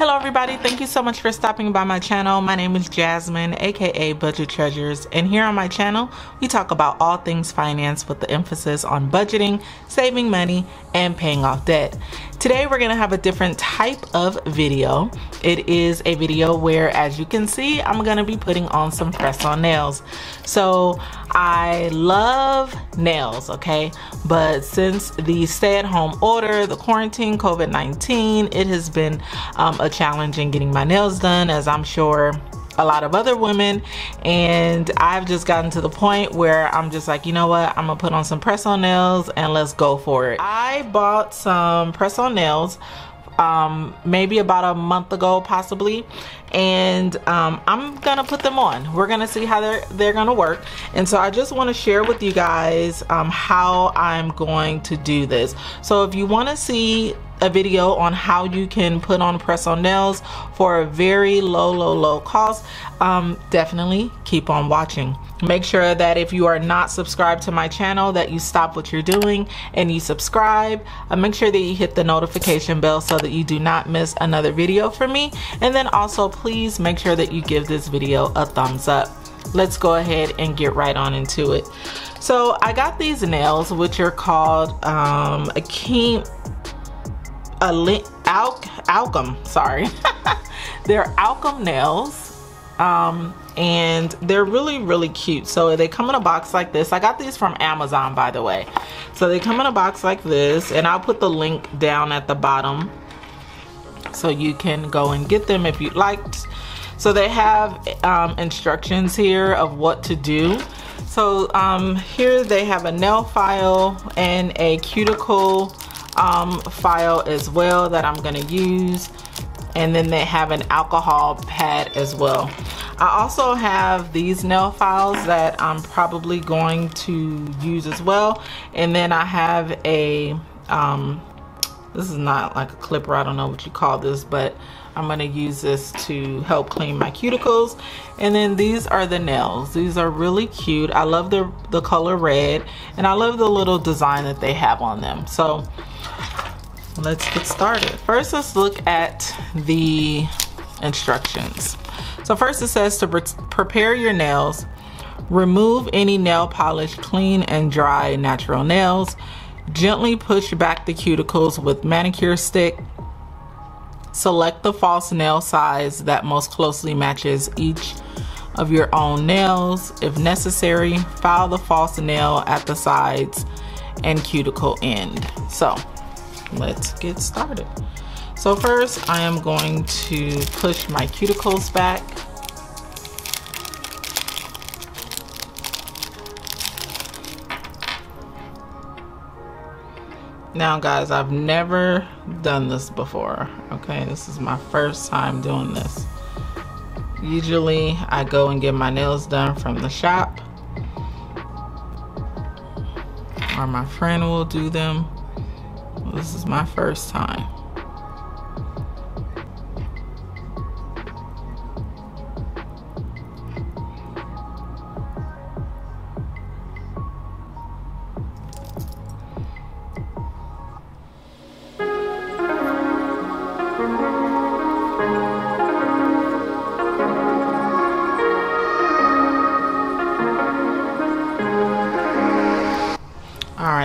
Hello everybody, thank you so much for stopping by my channel. My name is Jazmine, aka Budget Treasures, and here on my channel, we talk about all things finance with the emphasis on budgeting, saving money, and paying off debt. Today we're gonna have a different type of video. It is a video where, as you can see, I'm gonna be putting on some press-on nails. So I love nails, okay? But since the stay-at-home order, the quarantine, COVID-19, it has been um, a challenge in getting my nails done, as I'm sure a lot of other women. And I've just gotten to the point where I'm just like you know what? I'm gonna put on some press on nails and let's go for it. I bought some press on nails um, maybe about a month ago possibly. And um, I'm gonna put them on. We're gonna see how they're they're gonna work. And so I just want to share with you guys um, how I'm going to do this. So if you want to see a video on how you can put on press on nails for a very low low low cost. Um, definitely keep on watching. Make sure that if you are not subscribed to my channel that you stop what you're doing and you subscribe. Uh, make sure that you hit the notification bell so that you do not miss another video from me. And then also please make sure that you give this video a thumbs up. Let's go ahead and get right on into it. So I got these nails which are called um, a a Al AllKem, sorry. they're AllKem nails. Um, and they're really, really cute. So they come in a box like this. I got these from Amazon, by the way. So they come in a box like this, and I'll put the link down at the bottom so you can go and get them if you'd like. So they have um, instructions here of what to do. So um, here they have a nail file and a cuticle um, file as well that I'm gonna use and then they have an alcohol pad as well. I also have these nail files that I'm probably going to use as well and then I have a um, this is not like a clipper I don't know what you call this but I'm gonna use this to help clean my cuticles. And then these are the nails. These are really cute. I love the the color red and I love the little design that they have on them. So let's get started. First, let's look at the instructions. So first it says to pre prepare your nails, remove any nail polish, clean and dry natural nails, gently push back the cuticles with manicure stick, select the false nail size that most closely matches each of your own nails. If necessary, file the false nail at the sides and cuticle end. So let's get started. So first I am going to push my cuticles back. Now guys, I've never done this before, okay? This is my first time doing this. Usually I go and get my nails done from the shop or my friend will do them this is my first time.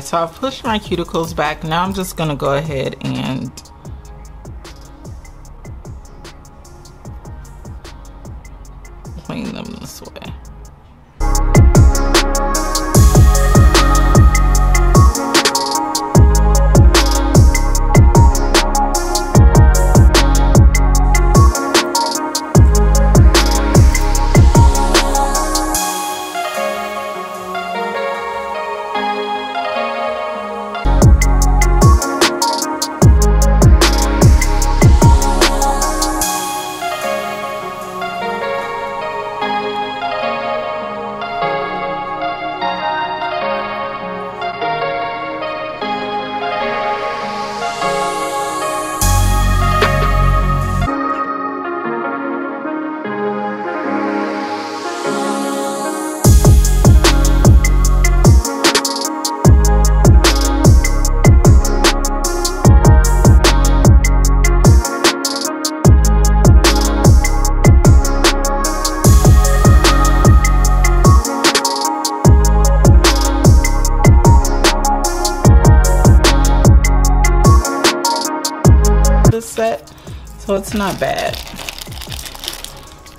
Alright, so I've pushed my cuticles back. Now I'm just going to go ahead and So it's not bad.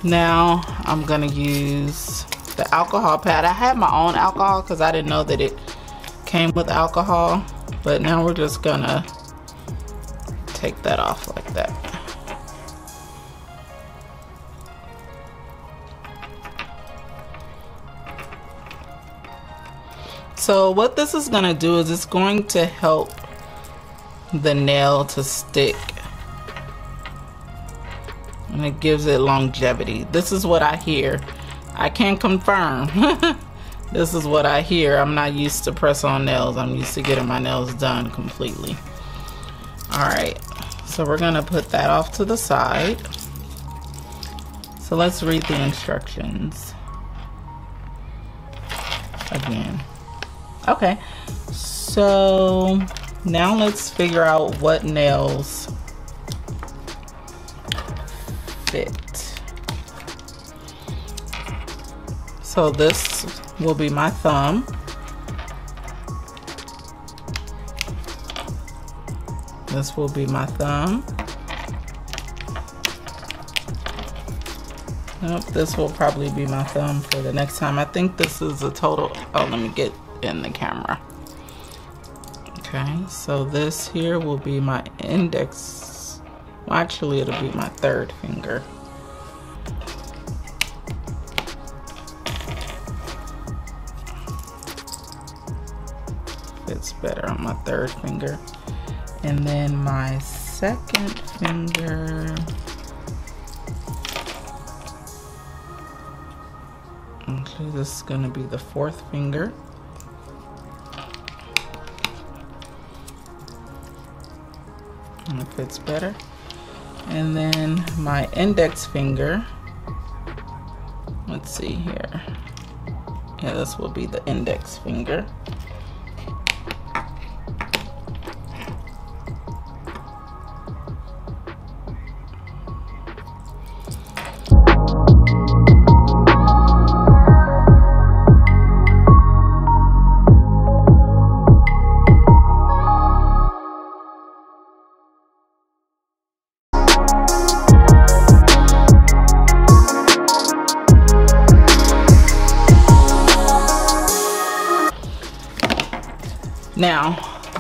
Now I'm gonna use the alcohol pad. I had my own alcohol because I didn't know that it came with alcohol. But now we're just gonna take that off like that. So what this is gonna do is it's going to help the nail to stick and it gives it longevity. This is what I hear. I can't confirm. this is what I hear. I'm not used to press on nails. I'm used to getting my nails done completely. All right, so we're gonna put that off to the side. So let's read the instructions again. Okay, so now let's figure out what nails fit. So this will be my thumb. This will be my thumb. Nope, this will probably be my thumb for the next time. I think this is a total, oh, let me get in the camera. Okay, so this here will be my index. Actually, it'll be my third finger. Fits better on my third finger. And then my second finger. Actually, this is going to be the fourth finger. and it fits better and then my index finger. Let's see here. Yeah this will be the index finger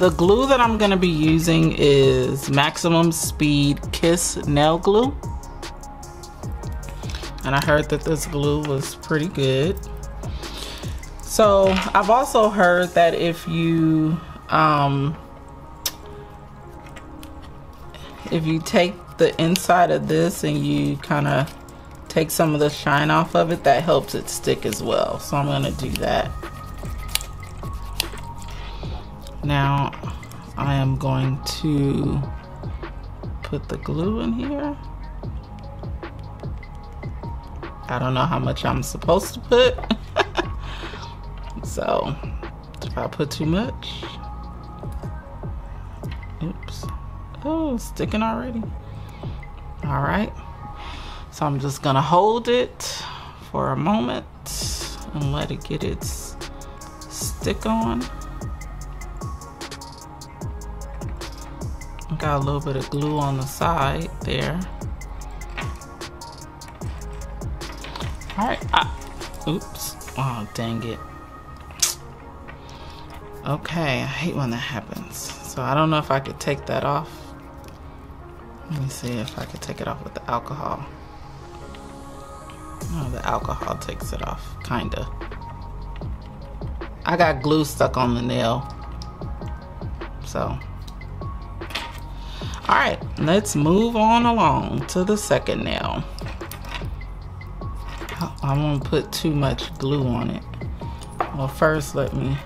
the glue that I'm gonna be using is Maximum Speed Kiss Nail Glue. And I heard that this glue was pretty good. So I've also heard that if you, um, if you take the inside of this and you kind of take some of the shine off of it, that helps it stick as well. So I'm gonna do that. Now I am going to put the glue in here. I don't know how much I'm supposed to put. so if I put too much, oops. Oh, sticking already. All right. So I'm just gonna hold it for a moment and let it get its stick on. Got a little bit of glue on the side there. All right, ah, oops, oh dang it. Okay, I hate when that happens. So I don't know if I could take that off. Let me see if I could take it off with the alcohol. Oh, the alcohol takes it off, kinda. I got glue stuck on the nail. So all right, let's move on along to the second nail. I won't put too much glue on it. Well, first let me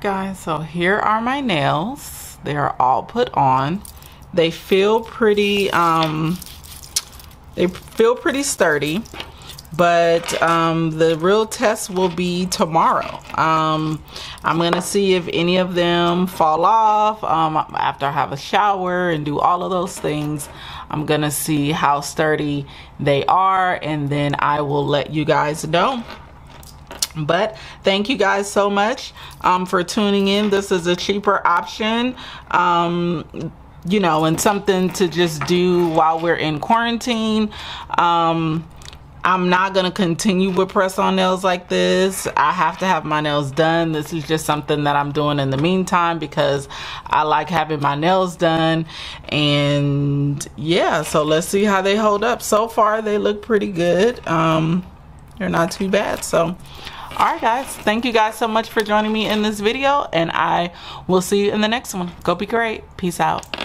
guys so here are my nails they are all put on they feel pretty um they feel pretty sturdy but um, the real test will be tomorrow. Um, I'm gonna see if any of them fall off um, after I have a shower and do all of those things. I'm gonna see how sturdy they are and then I will let you guys know but thank you guys so much um, for tuning in this is a cheaper option um, you know and something to just do while we're in quarantine um, I'm not going to continue with press on nails like this. I have to have my nails done. This is just something that I'm doing in the meantime because I like having my nails done. And yeah, so let's see how they hold up. So far, they look pretty good. Um, they're not too bad. So, all right, guys. Thank you guys so much for joining me in this video. And I will see you in the next one. Go be great. Peace out.